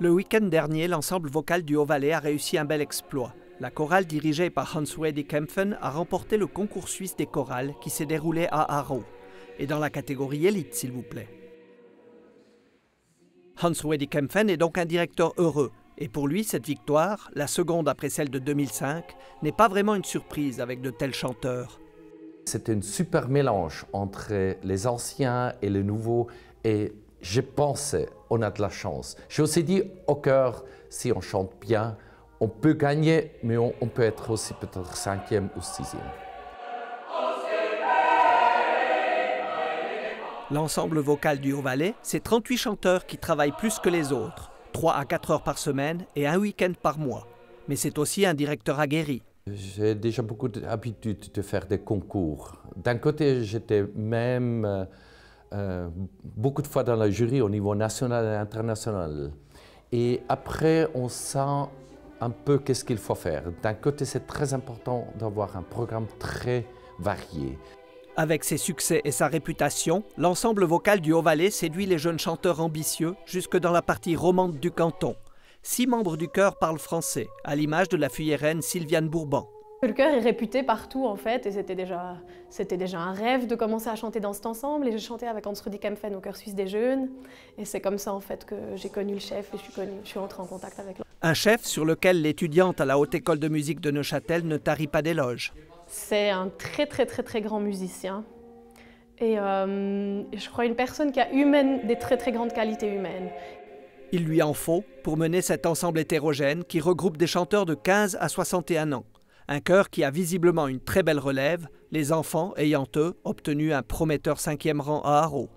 Le week-end dernier, l'ensemble vocal du Haut-Valais a réussi un bel exploit. La chorale dirigée par Hans-Wedi Kempfen a remporté le concours suisse des chorales qui s'est déroulé à Haro. Et dans la catégorie élite, s'il vous plaît. Hans-Wedi Kempfen est donc un directeur heureux. Et pour lui, cette victoire, la seconde après celle de 2005, n'est pas vraiment une surprise avec de tels chanteurs. C'est un super mélange entre les anciens et les nouveaux. Et je pensais, on a de la chance. J'ai aussi dit au cœur, si on chante bien, on peut gagner, mais on, on peut être aussi peut-être cinquième ou sixième. L'ensemble vocal du Haut-Valais, c'est 38 chanteurs qui travaillent plus que les autres, 3 à 4 heures par semaine et un week-end par mois. Mais c'est aussi un directeur aguerri. J'ai déjà beaucoup d'habitude de faire des concours. D'un côté, j'étais même euh, beaucoup de fois dans la jury au niveau national et international. Et après, on sent un peu qu'est-ce qu'il faut faire. D'un côté, c'est très important d'avoir un programme très varié. Avec ses succès et sa réputation, l'ensemble vocal du Haut-Valais séduit les jeunes chanteurs ambitieux jusque dans la partie romande du canton. Six membres du chœur parlent français, à l'image de la fuyérienne Sylviane Bourban. Le chœur est réputé partout en fait, et c'était déjà, c'était déjà un rêve de commencer à chanter dans cet ensemble. Et j'ai chanté avec Hans-Rudi Kempfen au chœur suisse des jeunes. Et c'est comme ça en fait que j'ai connu le chef et je suis, connu, je suis entrée en contact avec lui. Un chef sur lequel l'étudiante à la Haute École de musique de Neuchâtel ne tarit pas d'éloges. C'est un très très très très grand musicien. Et euh, je crois une personne qui a humaine, des très très grandes qualités humaines. Il lui en faut pour mener cet ensemble hétérogène qui regroupe des chanteurs de 15 à 61 ans. Un chœur qui a visiblement une très belle relève, les enfants ayant eux obtenu un prometteur cinquième rang à Haro.